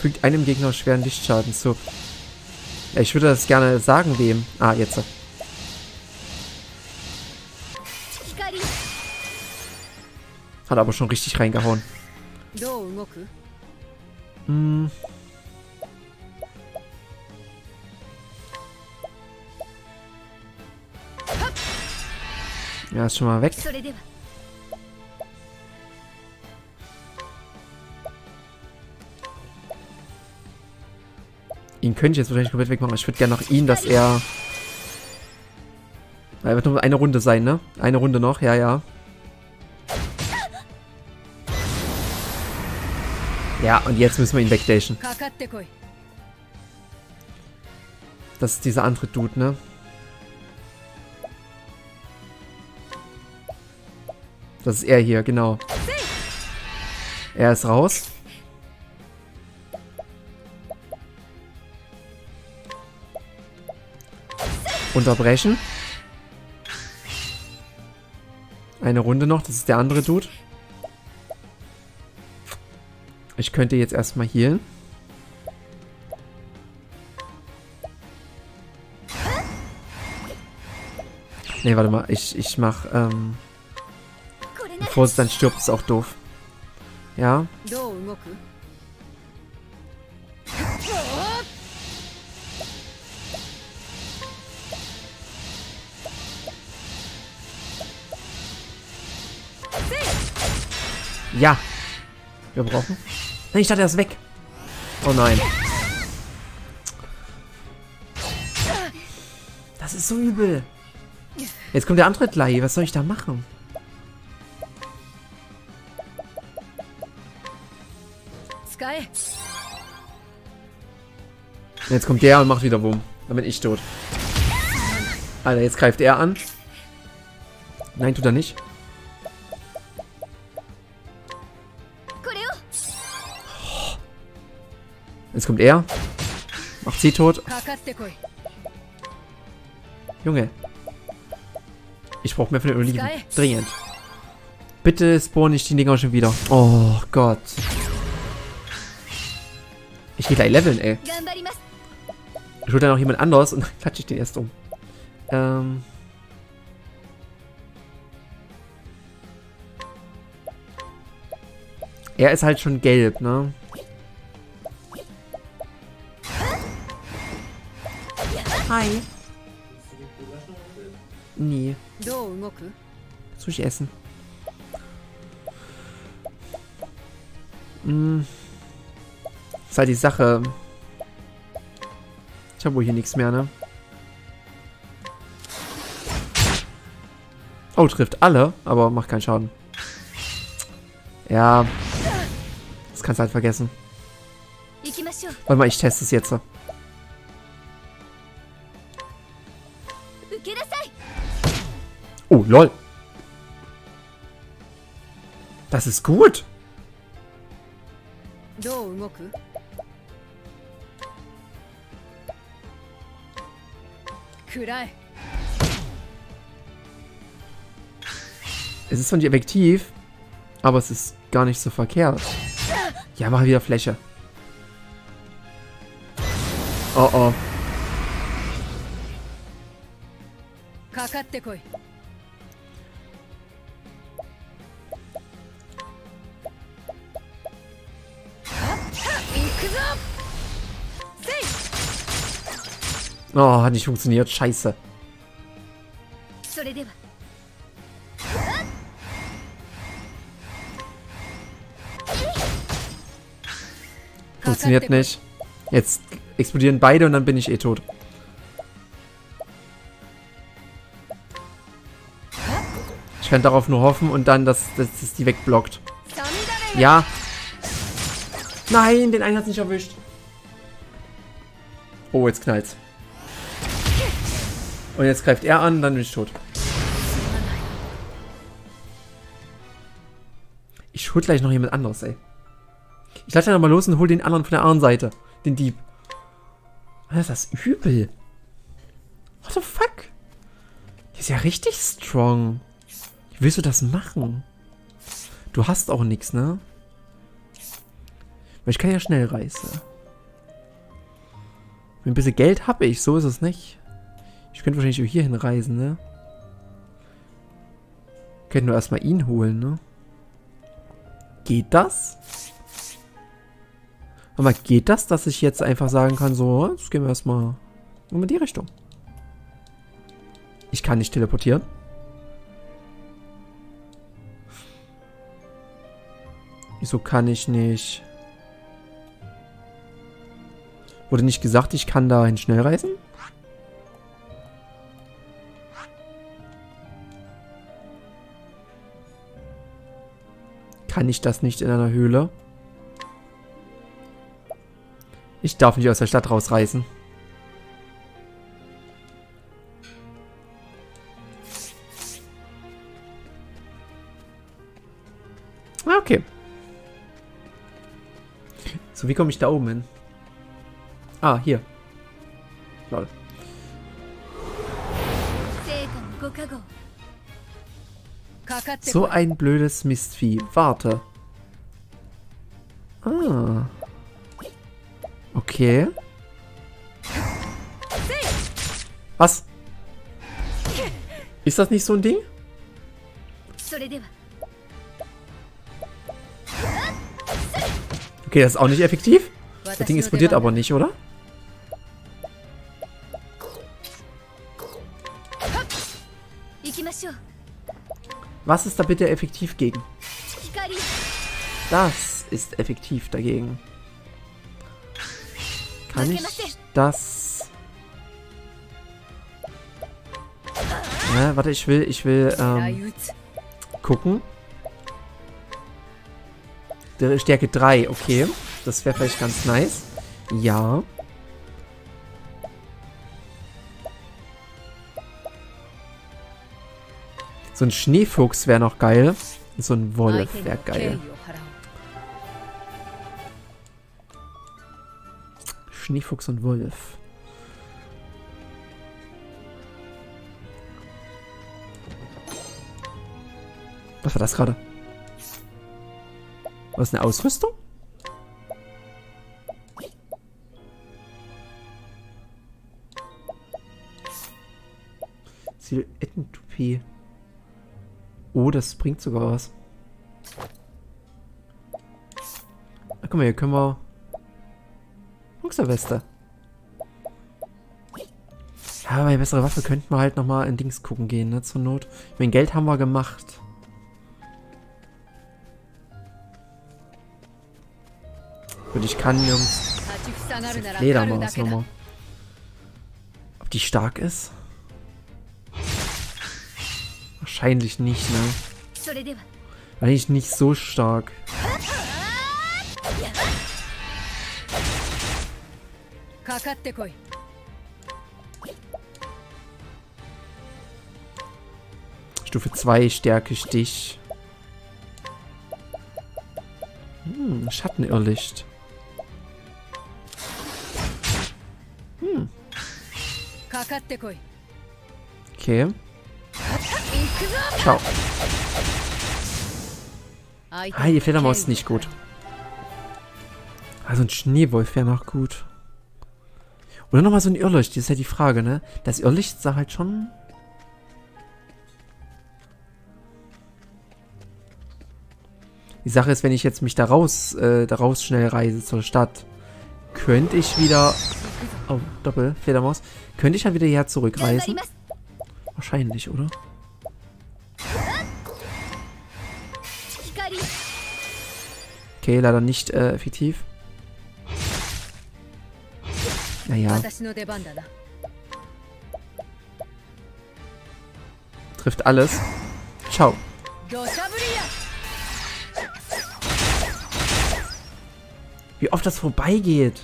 Fügt einem Gegner schweren Lichtschaden zu. Ja, ich würde das gerne sagen, wem. Ah, jetzt. Hat aber schon richtig reingehauen. Hm. Ja, ist schon mal weg. Ihn könnte ich jetzt wahrscheinlich komplett wegmachen. Ich würde gerne noch ihn, dass er... Er wird nur eine Runde sein, ne? Eine Runde noch, ja, ja. Ja, und jetzt müssen wir ihn wegdashen. Das ist dieser andere Dude, ne? Das ist er hier, genau. Er ist raus. Unterbrechen. Eine Runde noch, das ist der andere Dude. Ich könnte jetzt erstmal healen. Ne, warte mal. Ich, ich mach, ähm... Bevor es dann stirbt, ist auch doof. Ja. Ja. Wir brauchen... Nein, ich dachte, er ist weg. Oh nein. Das ist so übel. Jetzt kommt der andere gleich. Was soll ich da machen? Jetzt kommt der und macht wieder Wumm. Dann bin ich tot. Alter, jetzt greift er an. Nein, tut er nicht. Jetzt kommt er. Macht sie tot. Junge. Ich brauche mehr von den Oliven. Dringend. Bitte spawn nicht die Dinger schon wieder. Oh Gott. Ich gehe gleich leveln, ey. Ich hole dann noch jemand anders und dann klatsche ich den erst um. Ähm. Er ist halt schon gelb, ne? Soll ich essen? Hm. Ist halt die Sache. Ich habe wohl hier nichts mehr, ne? Oh, trifft alle, aber macht keinen Schaden. Ja. Das kannst du halt vergessen. Warte mal, ich teste es jetzt. Oh, lol. Das ist gut. Es ist zwar nicht effektiv, aber es ist gar nicht so verkehrt. Ja, mach wieder Fläche. Oh oh. Hat nicht funktioniert. Scheiße. Funktioniert nicht. Jetzt explodieren beide und dann bin ich eh tot. Ich kann darauf nur hoffen und dann, dass, dass, dass die wegblockt. Ja. Nein, den einen hat nicht erwischt. Oh, jetzt knallt's. Und jetzt greift er an, dann bin ich tot. Ich hol gleich noch jemand anderes, ey. Ich lasse dann mal los und hol den anderen von der anderen Seite. Den Dieb. Alter, das ist übel. What the fuck? Die ist ja richtig strong. Wie willst du das machen? Du hast auch nichts, ne? Weil ich kann ja schnell reißen. Ein bisschen Geld habe ich, so ist es nicht. Ich könnte wahrscheinlich auch hier hinreisen, ne? Könnten nur erstmal ihn holen, ne? Geht das? Aber geht das, dass ich jetzt einfach sagen kann, so, jetzt gehen wir erstmal in die Richtung. Ich kann nicht teleportieren. Wieso kann ich nicht? Wurde nicht gesagt, ich kann dahin schnell reisen? Kann ich das nicht in einer Höhle? Ich darf nicht aus der Stadt rausreisen. Ah, okay. So, wie komme ich da oben hin? Ah, hier. Lol. So ein blödes Mistvieh. Warte. Ah. Okay. Was? Ist das nicht so ein Ding? Okay, das ist auch nicht effektiv. Das Ding explodiert aber nicht, oder? Was ist da bitte effektiv gegen? Das ist effektiv dagegen. Kann ich das... Ja, warte, ich will, ich will, ähm, gucken. Stärke 3, okay. Das wäre vielleicht ganz nice. Ja. So ein Schneefuchs wäre noch geil. So ein Wolf wäre geil. Schneefuchs und Wolf. Was war das gerade? Was ist eine Ausrüstung? Silhouettentupé. Oh, das bringt sogar was. Ah, guck mal, hier können wir... Boxerweste. Ja, bei bessere Waffe könnten wir halt nochmal in Dings gucken gehen, ne, zur Not. Ich meine, Geld haben wir gemacht. Und ich kann Jungs. Fledermaus nochmal. Ob die stark ist? Wahrscheinlich nicht, ne? Eigentlich nicht so stark. Stufe 2 Stärke Stich. Hm, Schattenirrlicht. Okay. Ciao. Ah, die Fledermaus ist nicht gut. Also ein Schneewolf wäre noch gut. Oder nochmal so ein Irrlicht, das ist ja die Frage, ne? Das Irrlicht sah halt schon... Die Sache ist, wenn ich jetzt mich da raus, äh, da raus schnell reise zur Stadt, könnte ich wieder... Oh, Doppel, Fledermaus. Könnte ich dann wieder hierher zurückreisen? Wahrscheinlich, oder? Okay, leider nicht äh, effektiv. Naja. Trifft alles. Ciao. Wie oft das vorbeigeht.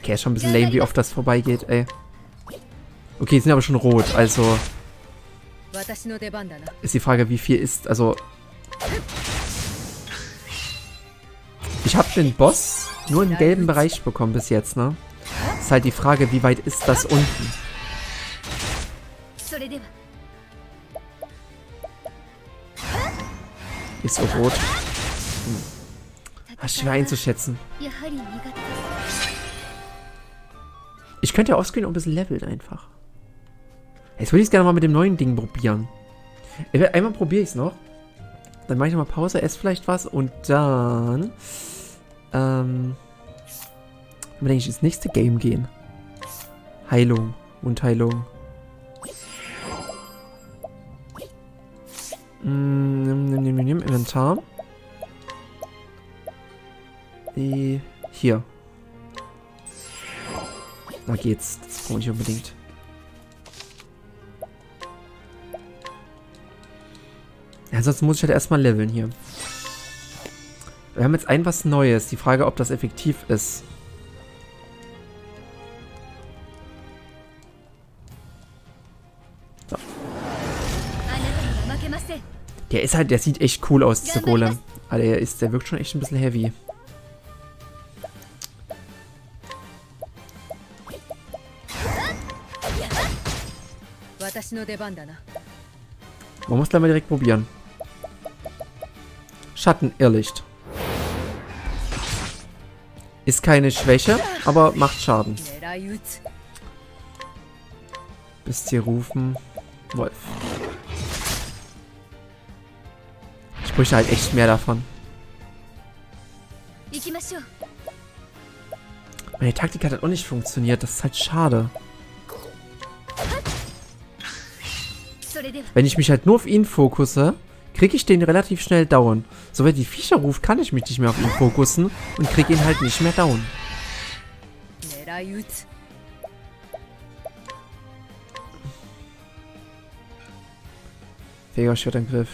Okay, ist schon ein bisschen lame, wie oft das vorbeigeht, ey. Okay, sind aber schon rot, also... Ist die Frage, wie viel ist, also... Ich habe den Boss nur im gelben Bereich bekommen bis jetzt, ne? Ist halt die Frage, wie weit ist das unten? Ist so rot. Hm. schwer einzuschätzen. Ich könnte ja offscreen auch ein bisschen leveln einfach. Jetzt würde ich es gerne mal mit dem neuen Ding probieren. Einmal probiere ich es noch. Dann mache ich nochmal Pause, esse vielleicht was und dann... Ähm... Denke ich ins nächste Game gehen. Heilung. und Heilung. Mm, Inventar. Hier. Da geht's. Das brauche ich unbedingt. Ja, sonst muss ich halt erstmal leveln hier. Wir haben jetzt ein was Neues. Die Frage, ob das effektiv ist. Der ist halt, der sieht echt cool aus, dieser Golem. Aber der ist, der wirkt schon echt ein bisschen heavy. Man muss gleich mal direkt probieren. Schattenirrlicht. Ist keine Schwäche, aber macht Schaden. Bis hier rufen. Wolf. Ich bräuchte halt echt mehr davon. Meine Taktik hat halt auch nicht funktioniert. Das ist halt schade. Wenn ich mich halt nur auf ihn fokusse, kriege ich den relativ schnell down. So, die Viecher ruft, kann ich mich nicht mehr auf ihn fokussen und kriege ihn halt nicht mehr down. Vega Schwertangriff.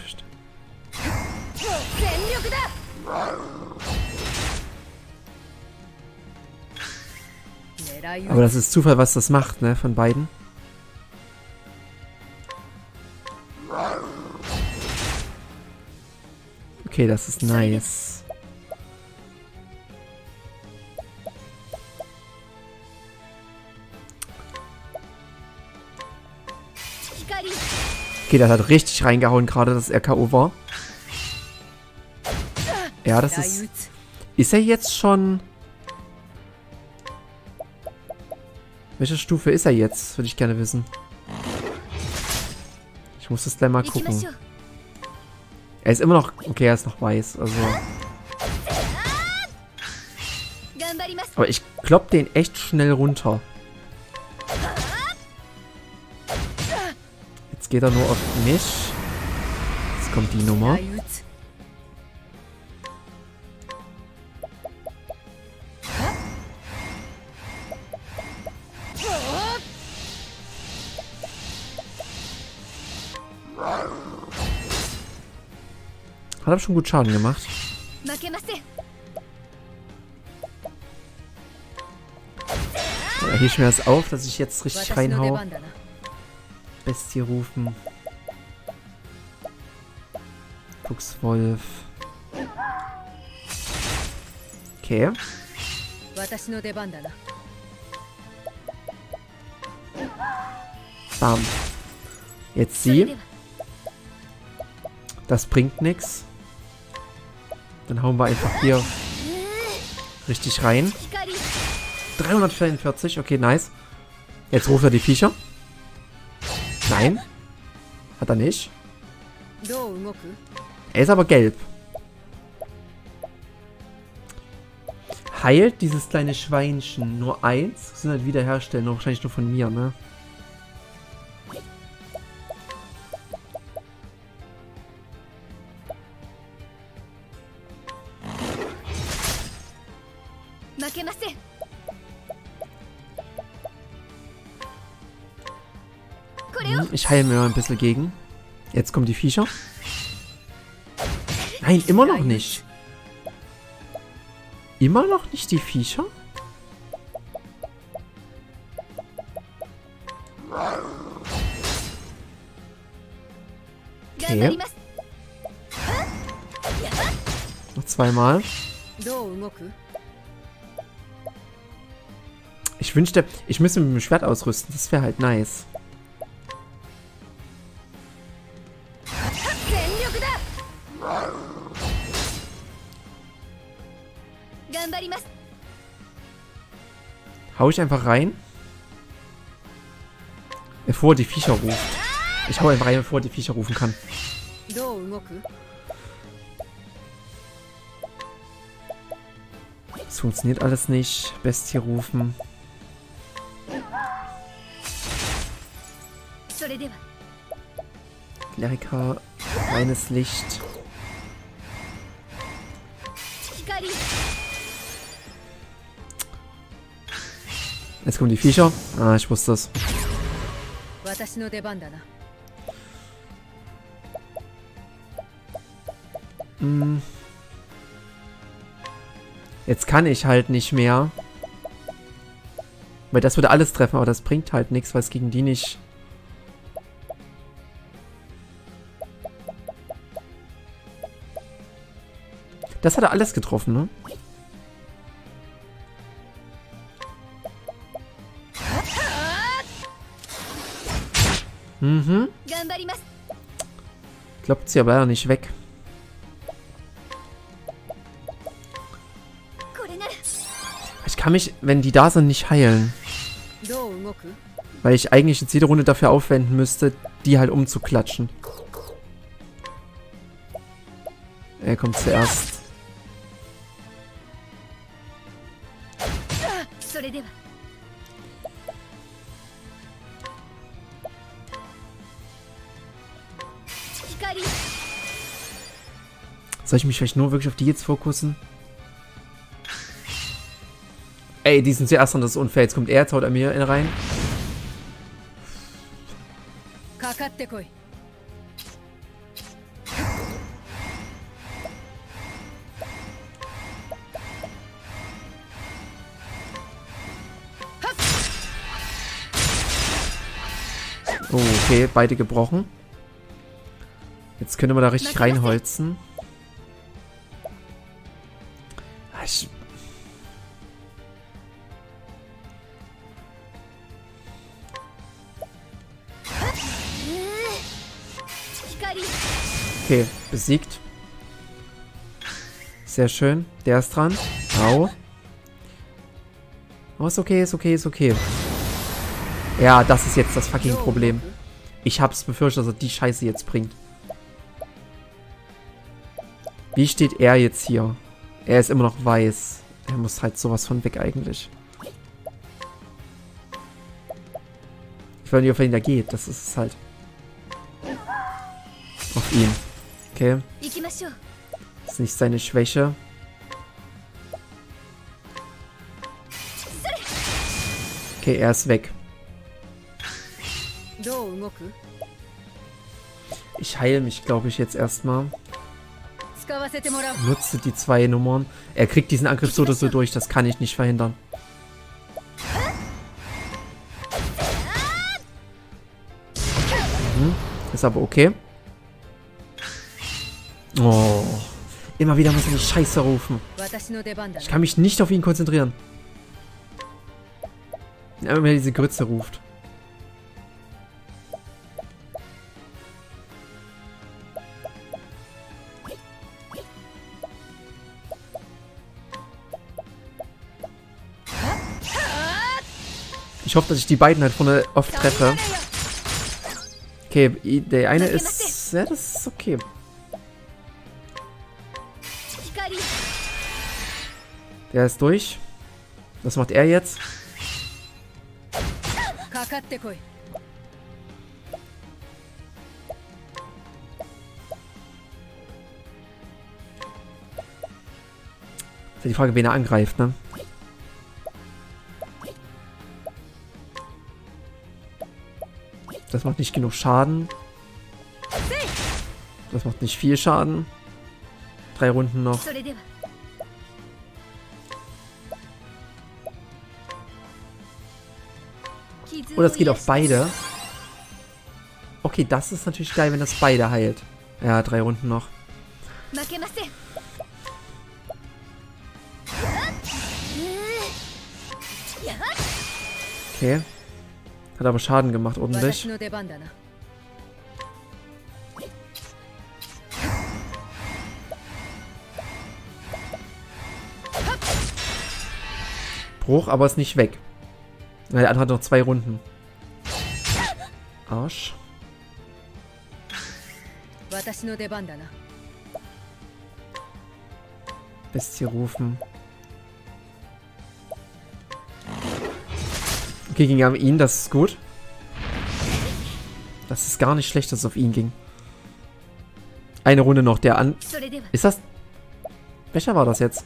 Aber das ist Zufall, was das macht, ne, von beiden. Okay, das ist nice. Okay, das hat richtig reingehauen gerade, dass er K.O. war. Ja, das ist... Ist er jetzt schon... Welche Stufe ist er jetzt? Würde ich gerne wissen. Ich muss das gleich mal gucken. Er ist immer noch... Okay, er ist noch weiß, also... Aber ich klopp den echt schnell runter. Jetzt geht er nur auf mich. Jetzt kommt die Nummer. Hat aber schon gut Schaden gemacht. Ja, hier das auf, dass ich jetzt richtig reinhau. Bestie rufen. Fuchswolf. Okay. Bam. Jetzt sie. Das bringt nichts. Dann hauen wir einfach hier richtig rein. 344, okay, nice. Jetzt ruft er die Viecher. Nein. Hat er nicht. Er ist aber gelb. Heilt dieses kleine Schweinchen nur eins. Sind halt wiederherstellen, wahrscheinlich nur von mir, ne? Ich heile mir mal ein bisschen gegen. Jetzt kommen die Viecher. Nein, immer noch nicht. Immer noch nicht die Viecher? Okay. Noch zweimal. Ich wünschte, ich müsste mit dem Schwert ausrüsten. Das wäre halt nice. Hau ich einfach rein? Bevor die Viecher ruft. Ich hau einfach rein, bevor die Viecher rufen kann. Das funktioniert alles nicht. Bestie rufen. Lerika, reines Licht. Jetzt kommen die Viecher. Ah, ich wusste es. Mm. Jetzt kann ich halt nicht mehr. Weil das würde alles treffen, aber das bringt halt nichts, weil es gegen die nicht... Das hat er alles getroffen, ne? Mhm. Klappt sie aber auch nicht weg. Ich kann mich, wenn die da sind, nicht heilen. Weil ich eigentlich jetzt jede Runde dafür aufwenden müsste, die halt umzuklatschen. Er kommt zuerst. Ah, Soll ich mich vielleicht nur wirklich auf die jetzt fokussen? Ey, die sind zuerst dran, das ist unfair. Jetzt kommt er, taut er mir rein. Oh, okay, beide gebrochen. Jetzt können wir da richtig reinholzen. Okay, besiegt. Sehr schön. Der ist dran. Au. Oh, ist okay, ist okay, ist okay. Ja, das ist jetzt das fucking Problem. Ich hab's befürchtet, dass er die Scheiße jetzt bringt. Wie steht er jetzt hier? Er ist immer noch weiß. Er muss halt sowas von weg eigentlich. Ich weiß nicht, auf wen der geht. Das ist es halt. Auf ihn. Okay. Ist nicht seine Schwäche. Okay, er ist weg. Ich heile mich, glaube ich, jetzt erstmal. Nutze die zwei Nummern. Er kriegt diesen Angriff so oder so durch, das kann ich nicht verhindern. Hm, ist aber okay. Oh. Immer wieder muss ich die Scheiße rufen. Ich kann mich nicht auf ihn konzentrieren. Wenn er diese Grütze ruft. Ich hoffe, dass ich die beiden halt vorne oft treffe. Okay, der eine ist... Ja, das ist okay. Der ist durch. Was macht er jetzt? Ist die Frage, wen er angreift, ne? Das macht nicht genug Schaden. Das macht nicht viel Schaden. Drei Runden noch. Oder es geht auf beide. Okay, das ist natürlich geil, wenn das beide heilt. Ja, drei Runden noch. Okay. Hat aber Schaden gemacht, ordentlich. Bruch, aber ist nicht weg. Der andere hat noch zwei Runden. Arsch. Bestie rufen. Okay, ging auf ihn, das ist gut. Das ist gar nicht schlecht, dass es auf ihn ging. Eine Runde noch, der an... Ist das... Welcher war das jetzt?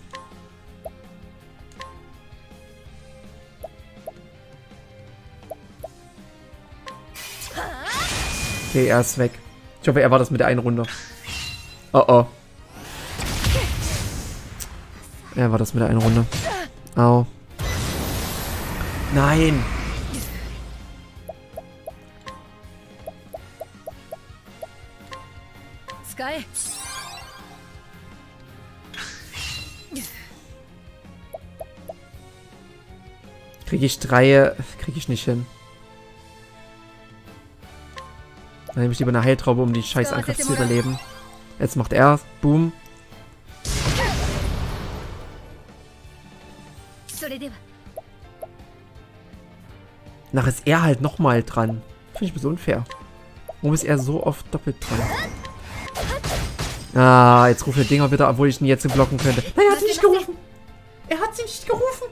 Okay, er ist weg. Ich hoffe, er war das mit der einen Runde. Oh oh. Er war das mit der einen Runde. Au. Nein. Sky 使え Kriege ich drei... Kriege ich nicht hin. Dann nehme ich lieber eine Heiltraube, um die scheiß Angriff zu überleben. Jetzt macht er. Boom. Nach ist er halt nochmal dran. Finde ich ein bisschen unfair. Warum ist er so oft doppelt dran? Ah, jetzt ruft der Dinger wieder, obwohl ich ihn jetzt blocken könnte. Nein, er hat sie nicht gerufen. Er hat sie nicht gerufen.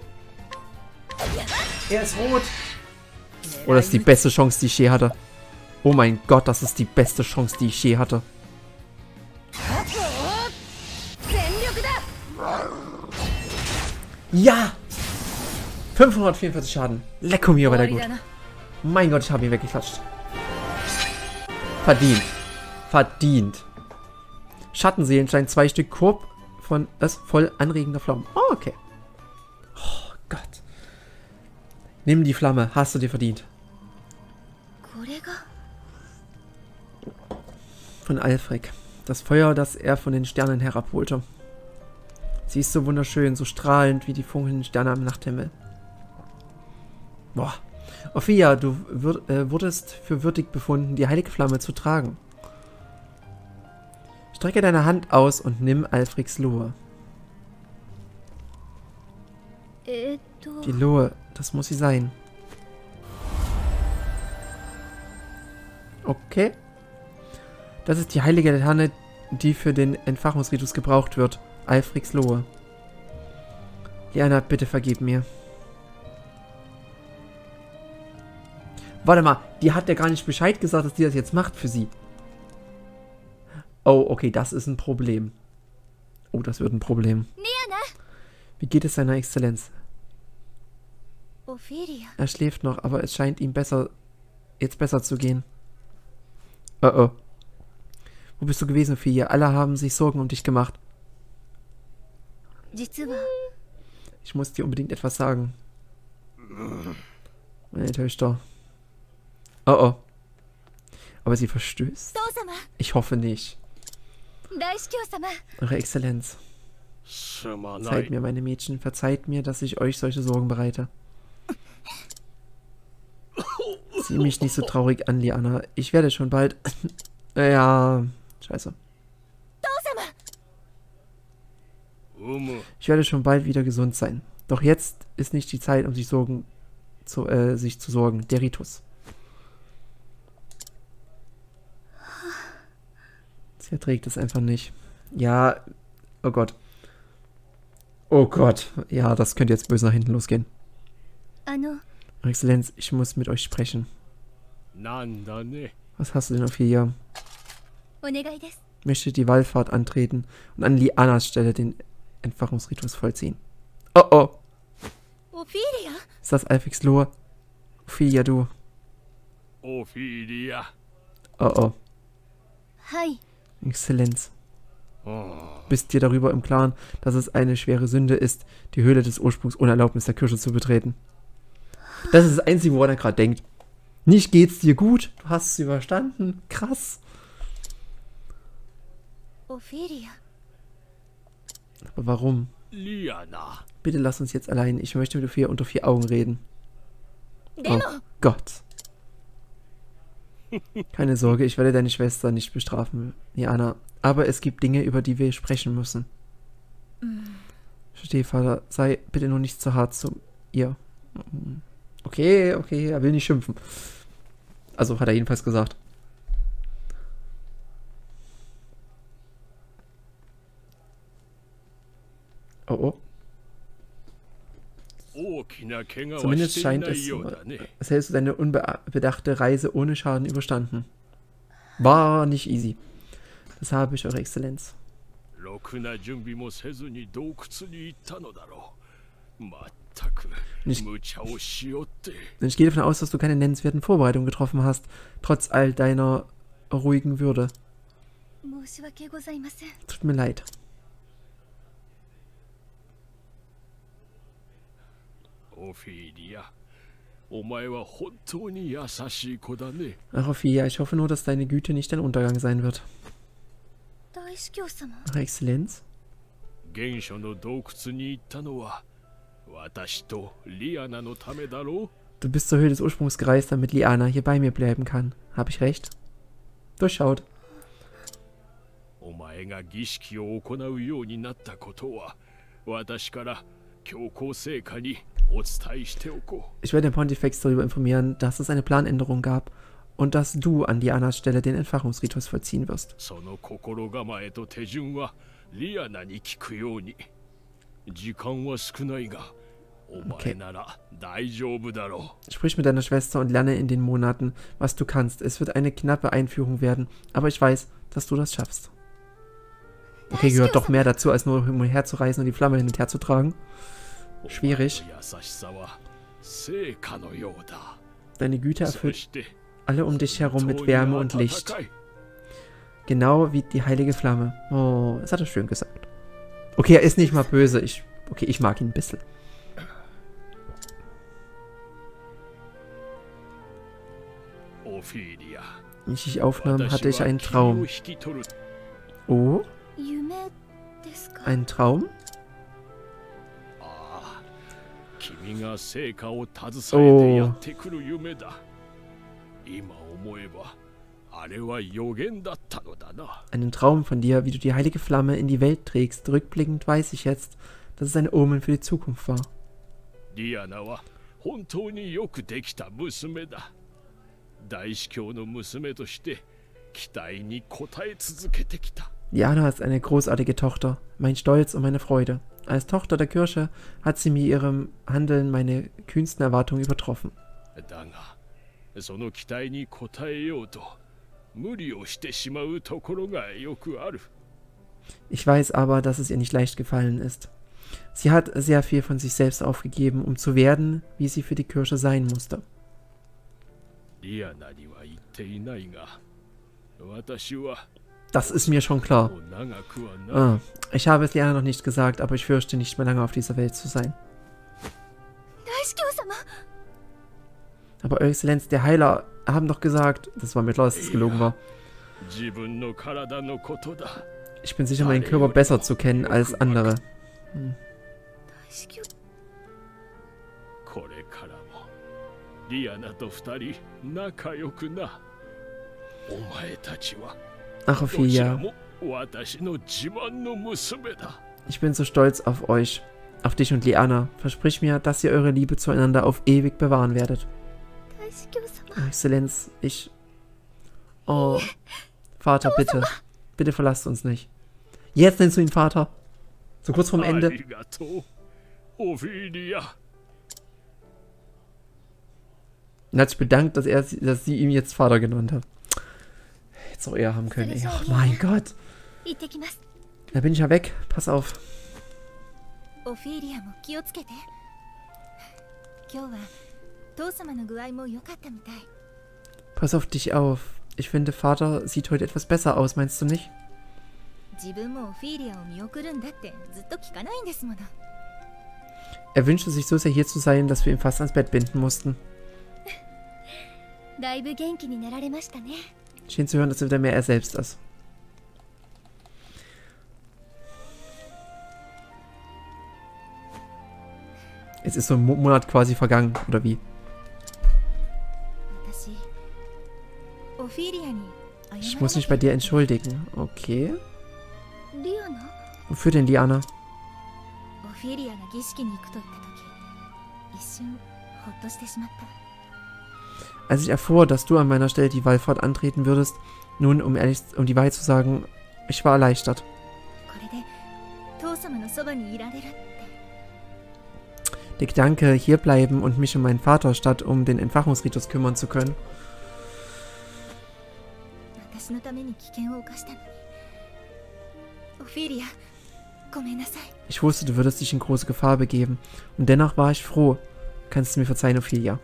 Er ist rot. Oder oh, ist die beste Chance, die ich je hatte. Oh mein Gott, das ist die beste Chance, die ich je hatte. Ja! 544 Schaden. Lecko mir aber der gut. Mein Gott, ich habe ihn weggeklatscht. Verdient. Verdient. Schattenseelenstein, zwei Stück Korb von das voll anregender Flammen. Oh, okay. Oh Gott. Nimm die Flamme, hast du dir verdient von Alfred, das Feuer, das er von den Sternen herabholte. Sie ist so wunderschön, so strahlend wie die funkelnden Sterne am Nachthimmel. Boah. Ophia, du würd, äh, wurdest für würdig befunden, die heilige Flamme zu tragen. Strecke deine Hand aus und nimm Alfreds Lohe. Die Lohe, das muss sie sein. Okay. Das ist die heilige Laterne, die für den Entfachungsritus gebraucht wird. Alfreds Lohe. Liana, bitte vergib mir. Warte mal, die hat ja gar nicht Bescheid gesagt, dass die das jetzt macht für sie. Oh, okay, das ist ein Problem. Oh, das wird ein Problem. Wie geht es seiner Exzellenz? Er schläft noch, aber es scheint ihm besser, jetzt besser zu gehen. Oh oh. Wo bist du gewesen, Ophelia? Alle haben sich Sorgen um dich gemacht. Ich muss dir unbedingt etwas sagen. Meine Töchter. Oh oh. Aber sie verstößt? Ich hoffe nicht. Eure Exzellenz. Verzeiht mir, meine Mädchen. Verzeiht mir, dass ich euch solche Sorgen bereite. Sieh mich nicht so traurig an, Liana. Ich werde schon bald... ja... Scheiße. Ich werde schon bald wieder gesund sein. Doch jetzt ist nicht die Zeit, um sich, sorgen, zu, äh, sich zu sorgen. Der Ritus. Sie erträgt es einfach nicht. Ja, oh Gott. Oh Gott. Ja, das könnte jetzt böse nach hinten losgehen. Exzellenz, ich muss mit euch sprechen. Ne. Was hast du denn auf hier? möchte die Wallfahrt antreten und an Lianas Stelle den Entfachungsritus vollziehen. Oh oh. Ophelia? Ist das Alfix Lohe? Ophelia, du. Ophelia. Oh oh. Hi. Exzellenz. Oh. Bist dir darüber im Klaren, dass es eine schwere Sünde ist, die Höhle des Ursprungs ohne Erlaubnis der Kirche zu betreten? Das ist das Einzige, woran er gerade denkt. Nicht geht's dir gut, du hast es überstanden. Krass. Ophelia. Aber warum? Liana. Bitte lass uns jetzt allein. Ich möchte mit Ophelia unter vier Augen reden. Deno. Oh Gott. Keine Sorge, ich werde deine Schwester nicht bestrafen, Liana. Aber es gibt Dinge, über die wir sprechen müssen. Mhm. Verstehe, Vater. Sei bitte nur nicht zu hart zu ihr. Okay, okay, er will nicht schimpfen. Also hat er jedenfalls gesagt. Oh, oh. Zumindest scheint es, als hättest du deine unbedachte Reise ohne Schaden überstanden. War nicht easy. Das habe ich, Eure Exzellenz. Ich, ich gehe davon aus, dass du keine nennenswerten Vorbereitungen getroffen hast, trotz all deiner ruhigen Würde. Tut mir leid. Ach, Ophelia, ich hoffe nur, dass deine Güte nicht dein Untergang sein wird. 大司教様 Eure Exzellenz? 原初の洞窟に行ったのは私とリアナのためだろ Du bist zur Höhe des Ursprungs gereist, damit Liana hier bei mir bleiben kann. Habe ich recht? Durchschaut. Ich werde den Pontifex darüber informieren, dass es eine Planänderung gab und dass du an Lianas Stelle den Entfachungsritus vollziehen wirst. Okay. Sprich mit deiner Schwester und lerne in den Monaten, was du kannst. Es wird eine knappe Einführung werden, aber ich weiß, dass du das schaffst. Okay, gehört doch mehr dazu, als nur herzureißen und die Flamme hin und her zu tragen. Schwierig. Deine Güte erfüllt alle um dich herum mit Wärme und Licht. Genau wie die heilige Flamme. Oh, das hat er schön gesagt. Okay, er ist nicht mal böse. Ich, okay, ich mag ihn ein bisschen. Als ich aufnahm, hatte ich einen Traum. Oh? Ein Traum? 君が成果を携えてやってくる夢だ今思えばあれは予言だったのだな Einen Traum von dir, wie du die heilige Flamme in die Welt trägst. Rückblickend weiß ich jetzt, dass es ein Omen für die Zukunft war. リアナは本当によくできた娘だ大司教の娘として期待に応え続けてきた Diana ist eine großartige Tochter, mein Stolz und meine Freude. Als Tochter der Kirche hat sie mir ihrem Handeln meine kühnsten Erwartungen übertroffen. だがその期待に応えようと無理をしてしまうところがよくある Ich weiß aber, dass es ihr nicht leicht gefallen ist. Sie hat sehr viel von sich selbst aufgegeben, um zu werden, wie sie für die Kirche sein musste. リアナには言っていないが私は das ist mir schon klar. Ah, ich habe es Lehrer noch nicht gesagt, aber ich fürchte nicht mehr lange auf dieser Welt zu sein. Aber Eure Exzellenz, der Heiler, haben doch gesagt, das war mir klar, dass es das gelogen war. Ich bin sicher, meinen Körper besser zu kennen als andere. Hm. Ach, Ophelia. Ich bin so stolz auf euch, auf dich und Liana. Versprich mir, dass ihr eure Liebe zueinander auf ewig bewahren werdet. Exzellenz, ich... Oh, Vater, bitte. Bitte verlasst uns nicht. Jetzt nennst du ihn Vater. So kurz vorm Ende. Und hat sich bedankt, dass, er, dass sie ihm jetzt Vater genannt hat hätte es auch eher haben können. Ey, oh mein Gott. Da bin ich ja weg. Pass auf. Pass auf dich auf. Ich finde, Vater sieht heute etwas besser aus, meinst du nicht? Er wünschte sich so sehr hier zu sein, dass wir ihn fast ans Bett binden mussten. だいぶ元気になられましたね Schien zu hören, dass er wieder mehr er selbst ist. Jetzt ist so ein Mo- Monat quasi vergangen, oder wie? 私オフィリアに謝 Ich ら muss な mich きゃ bei dir entschuldigen. Okay. リアナ Wofür denn, Liana? オフィリアが儀式に行くと言った時一瞬ほっとしてしまった als ich erfuhr, dass du an meiner Stelle die Wallfahrt antreten würdest, nun, um, ehrlich, um die Wahrheit zu sagen, ich war erleichtert. Der Gedanke, hierbleiben und mich um meinen Vater statt um den Entfachungsritus kümmern zu können. Ich wusste, du würdest dich in große Gefahr begeben. Und dennoch war ich froh. Kannst du mir verzeihen, Ophelia?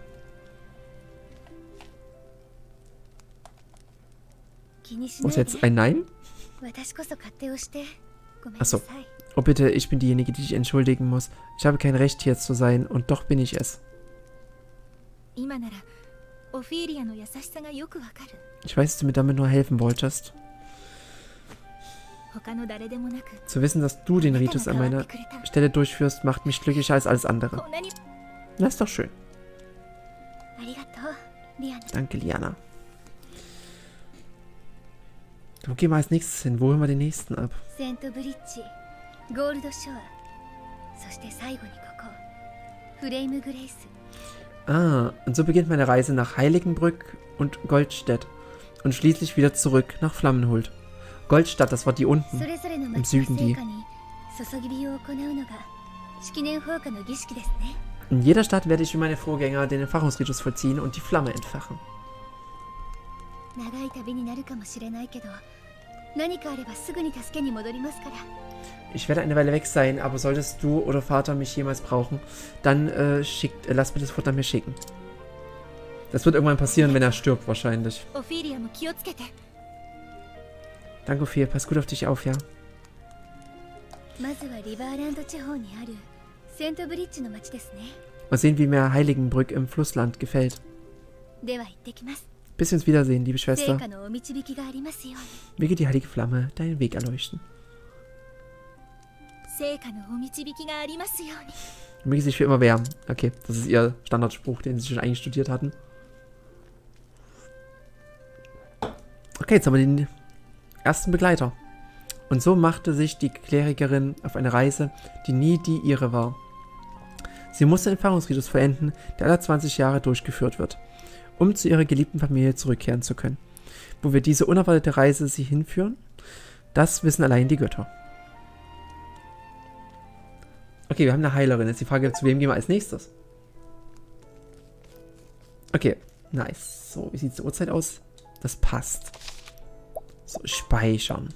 Muss jetzt ein Nein? Achso. Oh bitte, ich bin diejenige, die dich entschuldigen muss. Ich habe kein Recht hier zu sein und doch bin ich es. Ich weiß, dass du mir damit nur helfen wolltest. Zu wissen, dass du den Ritus an meiner Stelle durchführst, macht mich glücklicher als alles andere. Oh, das ist doch schön. Danke, Liana. Wo gehen wir als nächstes hin? Wo holen wir den nächsten ab? Ah, und so beginnt meine Reise nach Heiligenbrück und Goldstädt und schließlich wieder zurück nach Flammenhult. Goldstadt, das war die unten, im Süden die. In jeder Stadt werde ich wie meine Vorgänger den Entfachungsritus vollziehen und die Flamme entfachen. 長い旅になるかもしれないけど何かあればすぐに助けに戻りますから Ich werde eine Weile weg sein, aber solltest du oder Vater mich jemals brauchen, dann äh, schickt, äh, lass mir das Futter mir schicken. Das wird irgendwann passieren, wenn er stirbt, wahrscheinlich. オフィリアも気をつけて Danke, Ophir. Pass gut auf dich auf, ja? まずはリバーランド地方にあるセントブリッジの町ですね Mal sehen, wie mir Heiligenbrück im Flussland gefällt. では行ってきます bis wir uns wiedersehen, liebe Schwester. Möge die heilige Flamme deinen Weg erleuchten. Möge sich für immer wärmen. Okay, das ist ihr Standardspruch, den sie schon eigentlich studiert hatten. Okay, jetzt haben wir den ersten Begleiter. Und so machte sich die Klerikerin auf eine Reise, die nie die ihre war. Sie musste den Erfahrungsritus verenden, der alle 20 Jahre durchgeführt wird um zu ihrer geliebten Familie zurückkehren zu können. Wo wir diese unerwartete Reise sie hinführen, das wissen allein die Götter. Okay, wir haben eine Heilerin. Jetzt die Frage, zu wem gehen wir als nächstes? Okay, nice. So, wie sieht die Uhrzeit aus? Das passt. So, speichern.